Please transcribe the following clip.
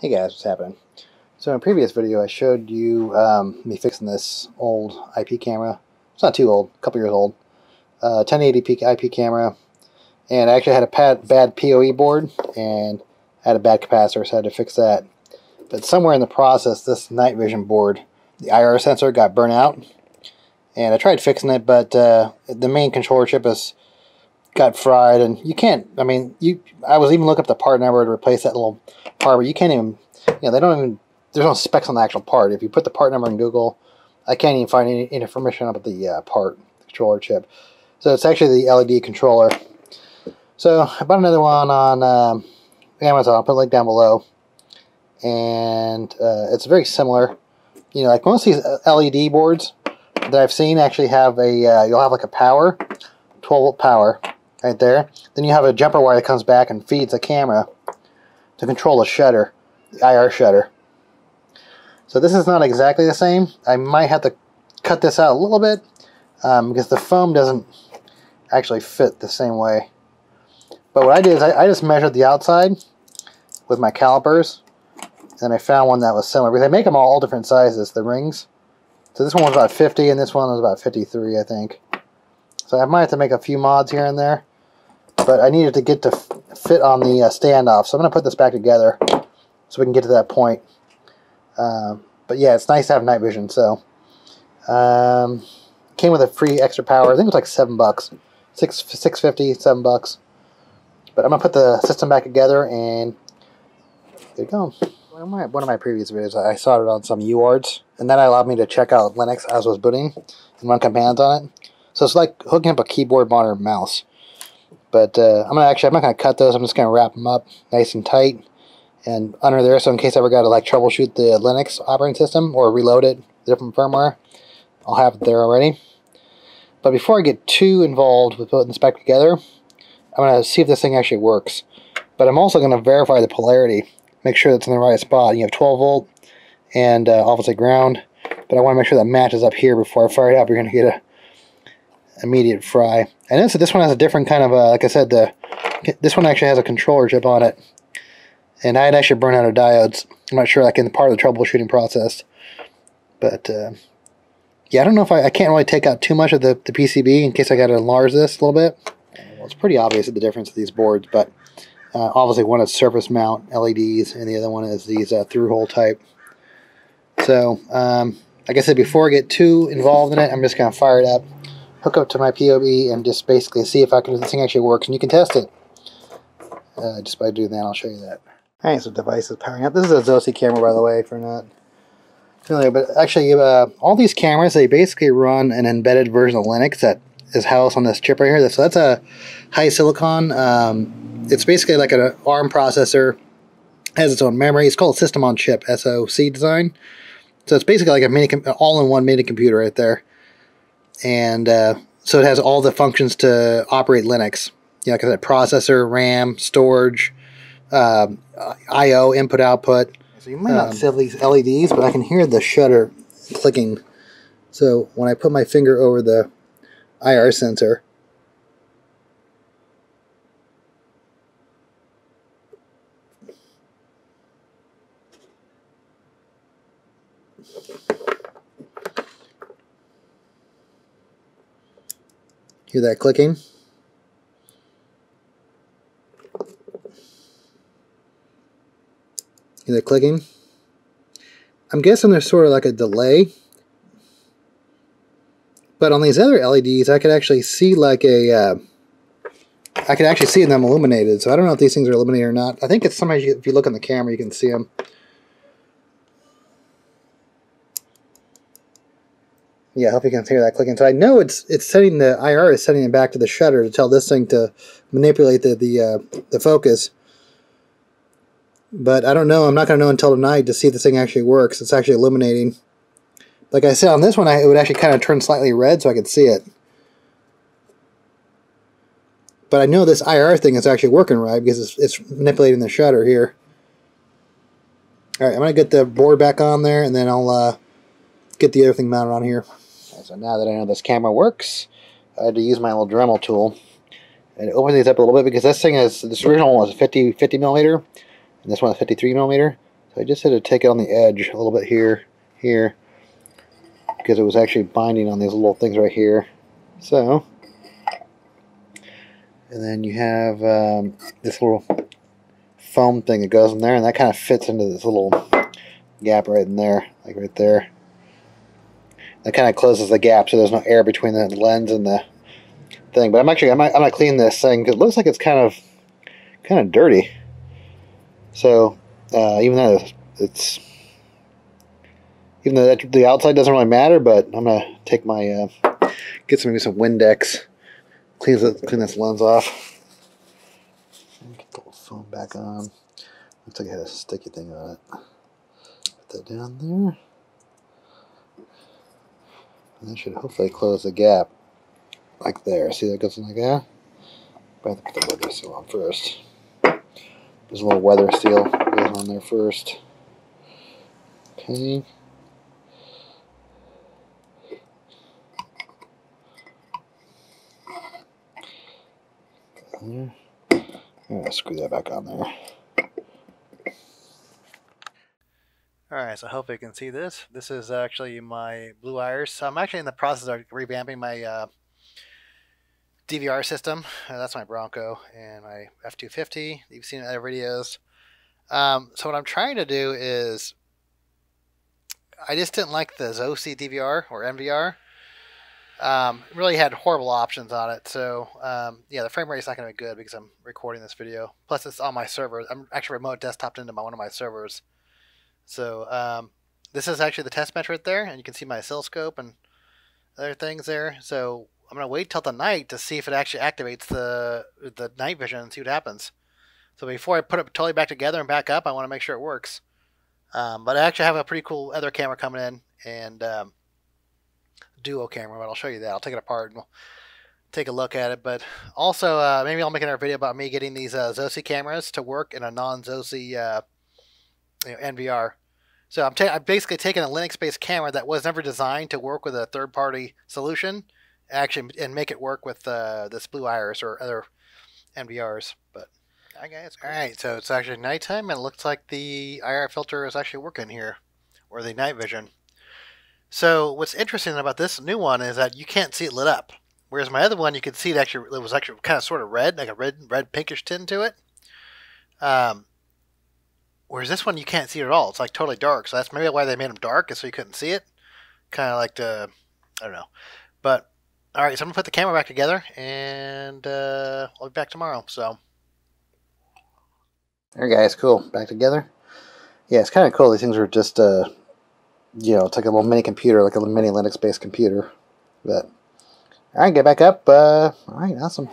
Hey guys, what's happening? So in a previous video I showed you um, me fixing this old IP camera. It's not too old, a couple years old. Uh, 1080p IP camera. And I actually had a bad, PoE board and had a bad capacitor, so I had to fix that. But somewhere in the process, this night vision board, the IR sensor got burnt out. And I tried fixing it, but uh, the main controller chip is got fried and you can't I mean you I was even looking up the part number to replace that little part but you can't even you know they don't even there's no specs on the actual part. If you put the part number in Google I can't even find any, any information about the uh, part the controller chip. So it's actually the LED controller. So I bought another one on um, Amazon. I'll put a link down below. And uh, it's very similar. You know like most of these uh, LED boards that I've seen actually have a uh, you'll have like a power 12 volt power right there. Then you have a jumper wire that comes back and feeds the camera to control the shutter, the IR shutter. So this is not exactly the same. I might have to cut this out a little bit um, because the foam doesn't actually fit the same way. But what I did is I, I just measured the outside with my calipers and I found one that was similar because they make them all, all different sizes, the rings. So this one was about 50 and this one was about 53 I think. So I might have to make a few mods here and there but I needed to get to fit on the uh, standoff. So I'm going to put this back together so we can get to that point. Um, but yeah, it's nice to have night vision. So um, came with a free extra power. I think it was like seven bucks, six six fifty, seven bucks. But I'm gonna put the system back together and there you go. One of my, one of my previous videos, I saw it on some UARTs, and that allowed me to check out Linux as I was booting and run commands on it. So it's like hooking up a keyboard, monitor, mouse. But uh, I'm gonna actually I'm not gonna cut those. I'm just gonna wrap them up nice and tight and under there. So in case I ever got to like troubleshoot the Linux operating system or reload it different firmware, I'll have it there already. But before I get too involved with putting this back together, I'm gonna see if this thing actually works. But I'm also gonna verify the polarity, make sure it's in the right spot. You have 12 volt and uh, opposite ground, but I want to make sure that matches up here before I fire it up. You're gonna get a immediate fry. And then so this one has a different kind of, uh, like I said, the this one actually has a controller chip on it. And I had actually burned out of diodes. I'm not sure, like in the part of the troubleshooting process. But uh, yeah, I don't know if I, I can't really take out too much of the, the PCB in case I got to enlarge this a little bit. Well, it's pretty obvious the difference of these boards, but uh, obviously one is surface mount LEDs and the other one is these uh, through hole type. So, um, like I said, before I get too involved in it, I'm just going to fire it up hook up to my PoE and just basically see if I can, this thing actually works, and you can test it uh, just by doing that. I'll show you that. Alright, so device is powering up. This is a Zosi camera, by the way, if you're not familiar. But actually, uh, all these cameras, they basically run an embedded version of Linux that is housed on this chip right here. So that's a HiSilicon. Um, it's basically like an ARM processor. has its own memory. It's called System on Chip, SoC design. So it's basically like a mini, all-in-one mini computer right there and uh, so it has all the functions to operate Linux. You know, like I said, processor, RAM, storage, uh, I/O, input output. So you might not um, see these LEDs, but I can hear the shutter clicking. So when I put my finger over the IR sensor, Hear that clicking? Hear that clicking? I'm guessing there's sort of like a delay. But on these other LEDs, I could actually see like a, uh, I could actually see them illuminated. So I don't know if these things are illuminated or not. I think it's sometimes if you look in the camera, you can see them. Yeah, I hope you can hear that clicking. So I know it's it's setting the IR is setting it back to the shutter to tell this thing to manipulate the the uh, the focus. But I don't know. I'm not going to know until tonight to see if this thing actually works. It's actually illuminating. Like I said, on this one, I, it would actually kind of turn slightly red so I could see it. But I know this IR thing is actually working right because it's, it's manipulating the shutter here. Alright, I'm going to get the board back on there and then I'll uh, get the other thing mounted on here. So now that I know this camera works, I had to use my little Dremel tool and open these up a little bit because this thing is, this original one was 50, 50 millimeter and this one is 53 millimeter. So I just had to take it on the edge a little bit here, here, because it was actually binding on these little things right here. So, and then you have um, this little foam thing that goes in there, and that kind of fits into this little gap right in there, like right there. That kind of closes the gap so there's no air between the lens and the thing. But I'm actually, I might, I might clean this thing because it looks like it's kind of, kind of dirty. So, uh, even though it's, even though that, the outside doesn't really matter, but I'm going to take my, uh, get some, maybe some Windex, clean this, clean this lens off. Get the phone back on. Looks like I had a sticky thing on it. Put that down there. And that should hopefully close the gap like there. See that goes in like that? But I have to put the weather seal on first. There's a little weather seal goes on there first. Okay. There. I'm gonna screw that back on there. Alright, so hopefully you can see this. This is actually my Blue Iris. So I'm actually in the process of revamping my uh, DVR system. Uh, that's my Bronco and my F250. You've seen other videos. Um, so what I'm trying to do is, I just didn't like the Zosi DVR or NVR. Um, really had horrible options on it. So um, yeah, the frame rate is not going to be good because I'm recording this video. Plus it's on my server. I'm actually remote desktoped into my, one of my servers. So um, this is actually the test bench right there, and you can see my oscilloscope and other things there. So I'm gonna wait till the night to see if it actually activates the the night vision and see what happens. So before I put it totally back together and back up, I want to make sure it works. Um, but I actually have a pretty cool other camera coming in and um, duo camera, but I'll show you that. I'll take it apart and we'll take a look at it. But also, uh, maybe I'll make another video about me getting these uh, Zosi cameras to work in a non-Zosi uh, you know, NVR. So I'm, ta- I'm basically taking a Linux-based camera that was never designed to work with a third-party solution, actually, and make it work with uh, this Blue Iris or other NVRs. But okay, it's cool. all right. So it's actually nighttime, and it looks like the IR filter is actually working here, or the night vision. So what's interesting about this new one is that you can't see it lit up, whereas my other one you could see it actually it was actually kind of sort of red, like a red red pinkish tint to it. Um, Whereas this one you can't see at all. It's like totally dark. So that's maybe why they made them dark, is so you couldn't see it. Kind of like to, I don't know. But all right, so I'm gonna put the camera back together, and uh, I'll be back tomorrow. So there, guys, cool. Back together. Yeah, it's kind of cool. These things are just, uh, you know, it's like a little mini computer, like a little mini Linux-based computer. But all right, get back up. Uh, all right, awesome.